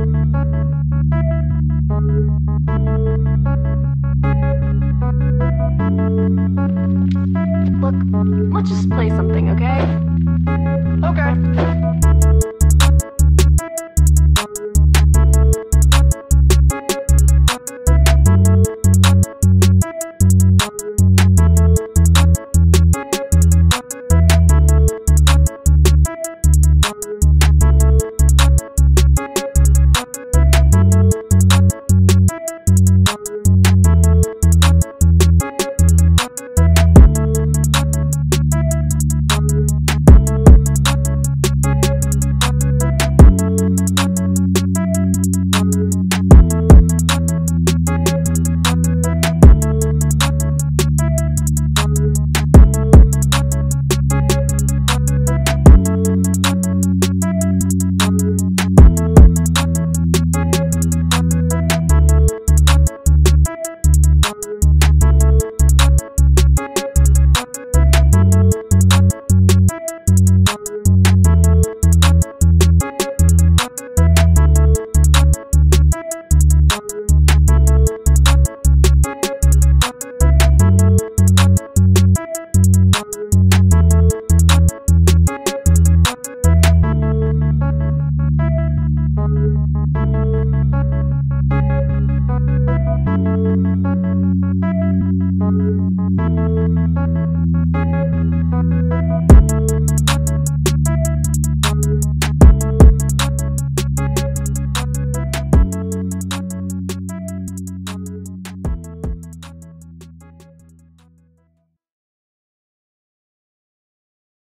Look, let's just play something, okay?